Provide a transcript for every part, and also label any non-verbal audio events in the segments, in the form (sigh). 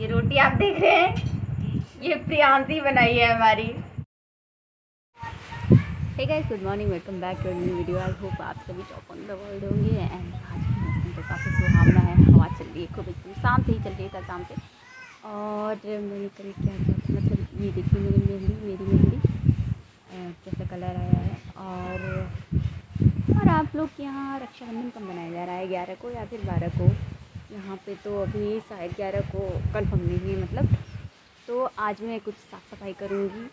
ये रोटी आप देख रहे हैं। ये प्रियांशी बनाई है हमारी। Hey guys good morning welcome back to new video I hope आप सभी टॉप ऑन द वर्ल्ड होंगे। एंड आज मौसम तो काफ़ी सुहावना है। हवा चल रही है, खूब एकदम शाम से ही चल रही है शाम से। और मैंने कल क्या किया था? मतलब ये देखिए मेरी मेहंदी मेरी मेहंदी। कैसा कलर आया है। और और आप लोग यहाँ रक्षाबंधन कब मनाया जा रहा है? ग्यारह को या फिर बारह को? यहाँ पे तो अभी शायद ग्यारह को कंफर्म नहीं है मतलब। तो आज मैं कुछ साफ़ सफ़ाई करूँगी,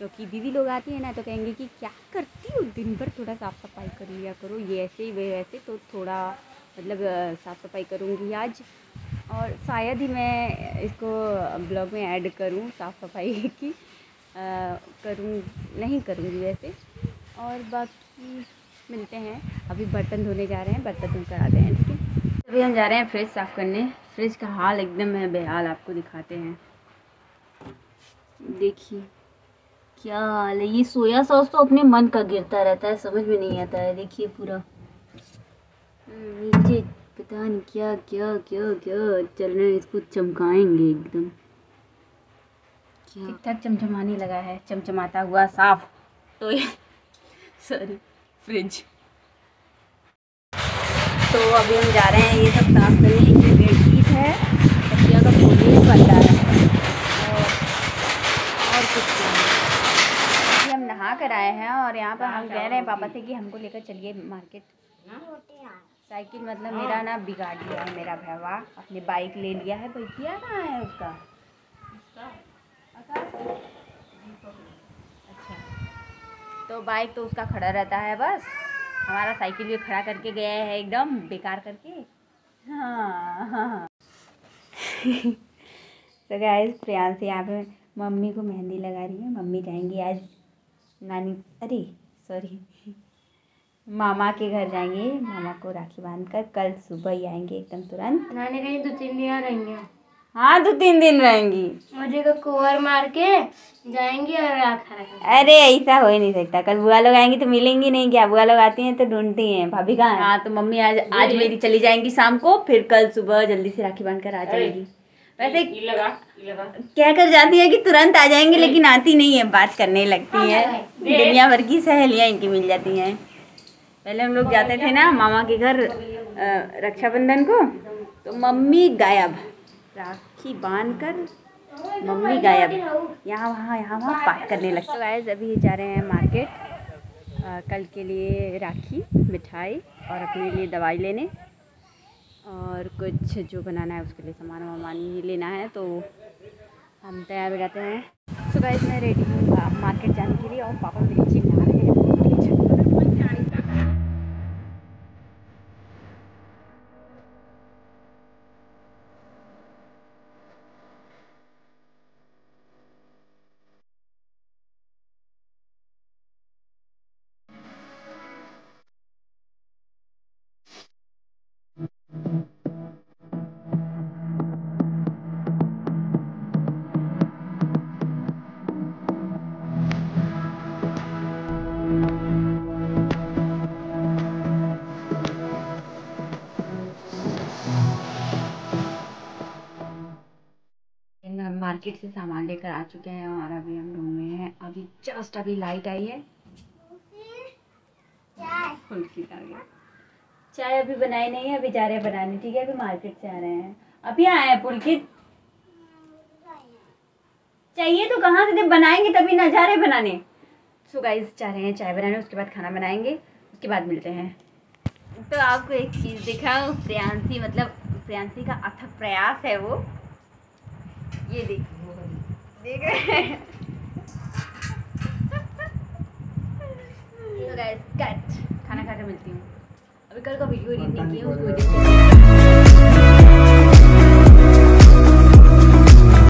क्योंकि दीदी लोग आती है ना तो कहेंगे कि, क्या करती हो? दिन भर थोड़ा साफ़ सफ़ाई कर लिया करो, ये ऐसे ही, वैसे तो थोड़ा मतलब साफ़ सफ़ाई करूँगी आज। और शायद ही मैं इसको ब्लॉग में ऐड करूँ साफ़ सफ़ाई (laughs) की करूँ, नहीं करूँगी वैसे। और बाकी मिलते हैं। अभी बर्तन धोने जा रहे हैं, बर्तन धो कर आते हैं, ठीक है? अभी हम जा रहे हैं फ्रिज साफ़ करने। फ्रिज का हाल एकदम है, बेहाल आपको दिखाते हैं। देखिए, क्या हाल है? ये सोया सॉस तो अपने मन का गिरता रहता है, समझ में नहीं आता है। देखिए पूरा। नीचे पता नहीं क्या क्या क्या क्या चल रहा इसको चमकाएँगे एकदम। ठीक ठाक चमचमाने लगा है, चमचमाता हुआ साफ़। तो सॉरी फ्रिज (laughs) तो अभी हम जा रहे हैं, ये सब साफ़ करने ये बेडशीट है। तकिया का खोलिए बन रहा है, और कुछ अभी हम नहा कर आए हैं और यहाँ पर हम कह रहे हैं पापा से कि हमको लेकर चलिए मार्केट साइकिल मतलब मेरा ना बिगाड़ लिया है मेरा भैया। अपनी बाइक ले लिया है भैया कहाँ है उसका? अच्छा। तो बाइक तो उसका खड़ा रहता है बस। हमारा साइकिल भी खड़ा करके गया है एकदम, बेकार करके। हाँ हाँ हाँ। तो गाइस प्रियांशी यहाँ पे मम्मी को मेहंदी लगा रही है। मम्मी जाएँगी आज नानी, अरे सॉरी मामा के घर जाएँगे। मामा को राखी बाँध कर कल सुबह ही आएँगे एकदम तुरंत। नानी कहीं दो तीन दिन रहेंगे हाँ दो तीन दिन रहेंगी। मुझे को कुंवर मार के जाएँगी और राखा अरे ऐसा हो ही नहीं सकता। कल बुआ लोग आएँगी तो मिलेंगी नहीं क्या? बुआ लोग आती हैं तो ढूंढती हैं। भाभी कहाँ हाँ? तो मम्मी आज आज मेरी चली जाएँगी शाम को फिर कल सुबह जल्दी से राखी बाँध कर आ जाएगी। वैसे क्या कर जाती है कि तुरंत आ जाएँगी लेकिन आती नहीं है बात करने लगती है दुनिया भर की सहेलियाँ इनकी मिल जाती हैं। पहले हम लोग जाते थे ना मामा के घर रक्षाबंधन को तो मम्मी गायब। राखी बाँध कर मम्मी गायब। यहाँ वहाँ यहाँ वहाँ बात करने लगती। तो गायज अभी जा रहे हैं मार्केट आ, कल के लिए राखी मिठाई और अपने लिए दवाई लेने। और कुछ जो बनाना है उसके लिए सामान वामान लेना है तो हम तैयार हो जाते हैं। सो गाइस मैं रेडी हूँ मार्केट जाने के लिए और पापा मेरे चिल्ला मार्केट से सामान लेकर आ चुके हैं और अभी हम रूम में हैं। अभी जस्ट अभी लाइट आई है। चाय अभी बनाई नहीं है, अभी जा रहे हैं बनाने। ठीक है, अभी मार्केट से आ रहे हैं। अभी आए हैं पुलकित चाहिए तो कहाँ से? जब बनाएँगे तभी ना जा रहे बनाने। सो गाइस जा रहे हैं चाय बनाने, उसके बाद खाना बनाएँगे। उसके बाद मिलते हैं। तो आपको एक चीज़ दिखाऊँ, प्रियांशी मतलब प्रियांशी का अथक प्रयास है वो। ये देख देख (laughs) रहे हैं। तो गाइस कट खाना खा के मिलती हूँ। अभी कल का वीडियो एडिट नहीं किया उसको एडिट